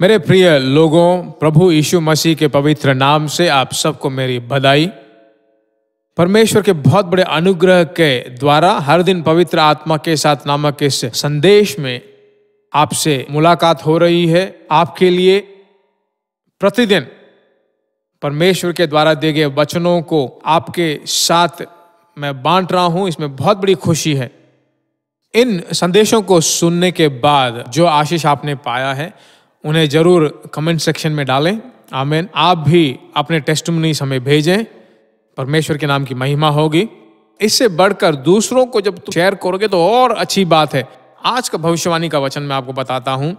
मेरे प्रिय लोगों, प्रभु यीशु मसीह के पवित्र नाम से आप सबको मेरी बधाई। परमेश्वर के बहुत बड़े अनुग्रह के द्वारा हर दिन पवित्र आत्मा के साथ नामक इस संदेश में आपसे मुलाकात हो रही है। आपके लिए प्रतिदिन परमेश्वर के द्वारा दिए गए वचनों को आपके साथ मैं बांट रहा हूँ। इसमें बहुत बड़ी खुशी है। इन संदेशों को सुनने के बाद जो आशीष आपने पाया है उन्हें ज़रूर कमेंट सेक्शन में डालें। आमेन। आप भी अपने टेस्टमनी हमें भेजें। परमेश्वर के नाम की महिमा होगी। इससे बढ़कर दूसरों को जब शेयर करोगे तो और अच्छी बात है। आज का भविष्यवाणी का वचन मैं आपको बताता हूँ।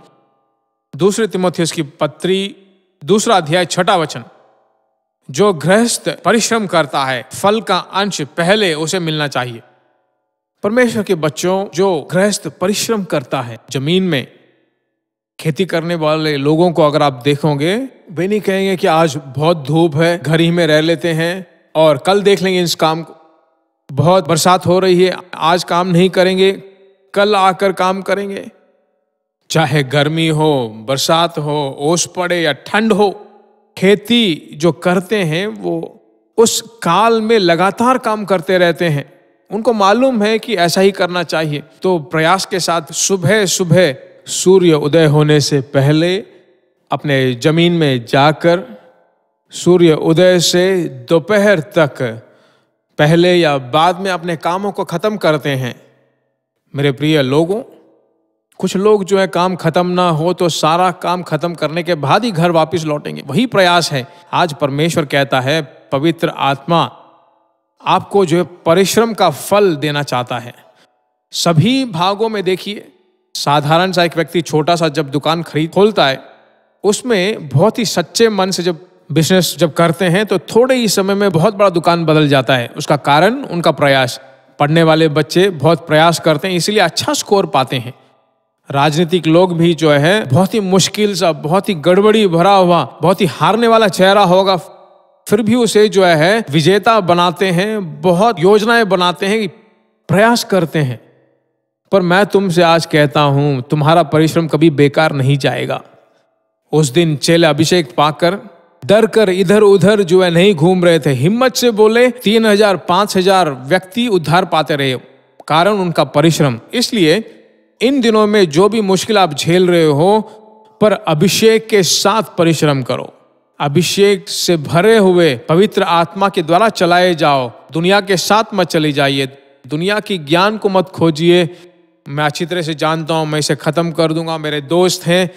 दूसरे तिमोथियस की पत्री, दूसरा अध्याय, छठा वचन। जो गृहस्थ परिश्रम करता है, फल का अंश पहले उसे मिलना चाहिए। परमेश्वर के बच्चों, जो गृहस्थ परिश्रम करता है, ज़मीन में खेती करने वाले लोगों को अगर आप देखोगे, वे नहीं कहेंगे कि आज बहुत धूप है, घर ही में रह लेते हैं और कल देख लेंगे इस काम को। बहुत बरसात हो रही है, आज काम नहीं करेंगे, कल आकर काम करेंगे। चाहे गर्मी हो, बरसात हो, ओस पड़े या ठंड हो, खेती जो करते हैं, वो उस काल में लगातार काम करते रहते हैं। उनको मालूम है कि ऐसा ही करना चाहिए। तो प्रयास के साथ सुबह सुबह सूर्य उदय होने से पहले अपने ज़मीन में जाकर सूर्य उदय से दोपहर तक पहले या बाद में अपने कामों को खत्म करते हैं। मेरे प्रिय लोगों, कुछ लोग जो है काम खत्म ना हो तो सारा काम खत्म करने के बाद ही घर वापस लौटेंगे। वही प्रयास है। आज परमेश्वर कहता है, पवित्र आत्मा आपको जो है परिश्रम का फल देना चाहता है। सभी भागों में देखिए साधारण सा एक व्यक्ति छोटा सा जब दुकान खरीद खोलता है, उसमें बहुत ही सच्चे मन से जब बिज़नेस जब करते हैं तो थोड़े ही समय में बहुत बड़ा दुकान बदल जाता है। उसका कारण, उनका प्रयास। पढ़ने वाले बच्चे बहुत प्रयास करते हैं, इसलिए अच्छा स्कोर पाते हैं। राजनीतिक लोग भी जो है, बहुत ही मुश्किल सा, बहुत ही गड़बड़ी भरा हुआ, बहुत ही हारने वाला चेहरा होगा। फिर भी उसे जो है, विजेता बनाते हैं, बहुत योजनाएँ बनाते हैं प्रयास करते हैं। पर मैं तुमसे आज कहता हूँ, तुम्हारा परिश्रम कभी बेकार नहीं जाएगा। उस दिन चेले अभिषेक पाकर डर कर इधर उधर जो है नहीं घूम रहे थे। हिम्मत से बोले, तीन हज़ार, पाँच हज़ार व्यक्ति उद्धार पाते रहे, कारण उनका परिश्रम। इसलिए इन दिनों में जो भी मुश्किल आप झेल रहे हो, पर अभिषेक के साथ परिश्रम करो। अभिषेक से भरे हुए पवित्र आत्मा के द्वारा चलाए जाओ। दुनिया के साथ मत चले जाइए। दुनिया की ज्ञान को मत खोजिए। मैं अच्छी तरह से जानता हूँ, मैं इसे खत्म कर दूँगा। मेरे दोस्त हैं,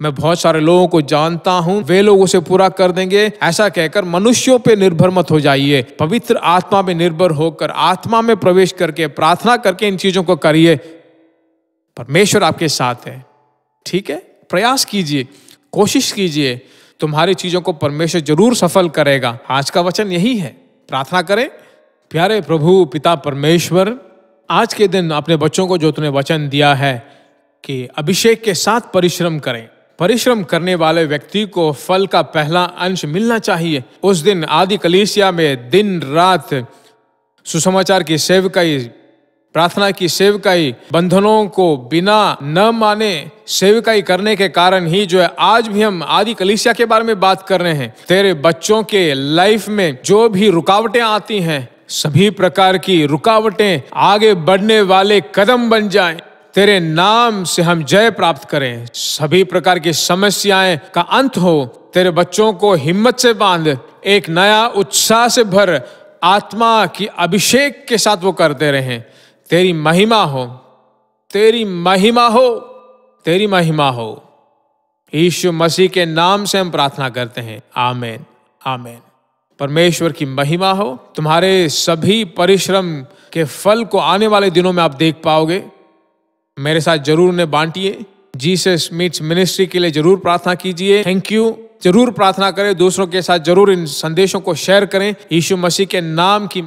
मैं बहुत सारे लोगों को जानता हूँ, वे लोग उसे पूरा कर देंगे। ऐसा कहकर मनुष्यों पे निर्भर मत हो जाइए, पवित्र आत्मा में निर्भर होकर, आत्मा में प्रवेश करके, प्रार्थना करके इन चीज़ों को करिए। परमेश्वर आपके साथ है, ठीक है? प्रयास कीजिए, कोशिश कीजिए, तुम्हारी चीज़ों को परमेश्वर ज़रूर सफल करेगा। आज का वचन यही है, प्रार्थना करें, प्यारे प्रभु, पिता परमेश्वर आज के दिन अपने बच्चों को जो तुमने वचन दिया है कि अभिषेक के साथ परिश्रम करें। परिश्रम करने वाले व्यक्ति को फल का पहला अंश मिलना चाहिए। उस दिन आदि कलीसिया में दिन रात सुसमाचार की सेवकाई, प्रार्थना की सेवकाई, बंधनों को बिना न माने सेवकाई करने के कारण ही जो है, आज भी हम आदि कलिसिया के बारे में बात कर रहे हैं। तेरे बच्चों के लाइफ में जो भी रुकावटें आती हैं सभी प्रकार की रुकावटें आगे बढ़ने वाले कदम बन जाएँ। तेरे नाम से हम जय प्राप्त करें। सभी प्रकार की समस्याएँ का अंत हो। तेरे बच्चों को हिम्मत से बाँध। एक नया उत्साह से भर। आत्मा की अभिषेक के साथ वो करते रहें। तेरी महिमा हो। तेरी महिमा हो। तेरी महिमा हो। यीशु मसीह के नाम से हम प्रार्थना करते हैं। आमेन। आमेन। परमेश्वर की महिमा हो, तुम्हारे सभी परिश्रम के फल को आने वाले दिनों में आप देख पाओगे। मेरे साथ ज़रूर उन्हें बांटिए। जीसस मीट्स मिनिस्ट्री के लिए ज़रूर प्रार्थना कीजिए। थैंक यू ज़रूर प्रार्थना करें, दूसरों के साथ ज़रूर इन संदेशों को शेयर करें। यीशु मसीह के नाम की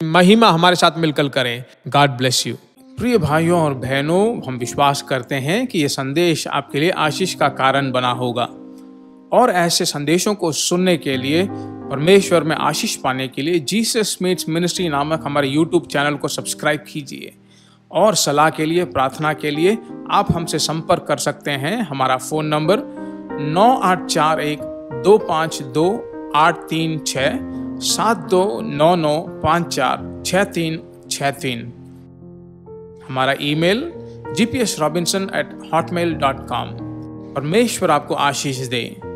महिमा हमारे साथ मिलकर करें। गॉड ब्लेस यू प्रिय भाइयों और बहनों, हम विश्वास करते हैं कि यह संदेश आपके लिए आशीष का कारण बना होगा। और ऐसे संदेशों को सुनने के लिए परमेश्वर में आशीष पाने के लिए जीसस मीट्स मिनिस्ट्री नामक हमारे यूट्यूब चैनल को सब्सक्राइब कीजिए। और सलाह के लिए, प्रार्थना के लिए आप हमसे संपर्क कर सकते हैं। हमारा फ़ोन नंबर नौ आठ चार एक दो पाँच दो आठ तीन छः सात दो नौ नौ पाँच चार छः तीन छः तीन। हमारा email G P S Robinson at Hotmail dot com परमेश्वर आपको आशीष दें।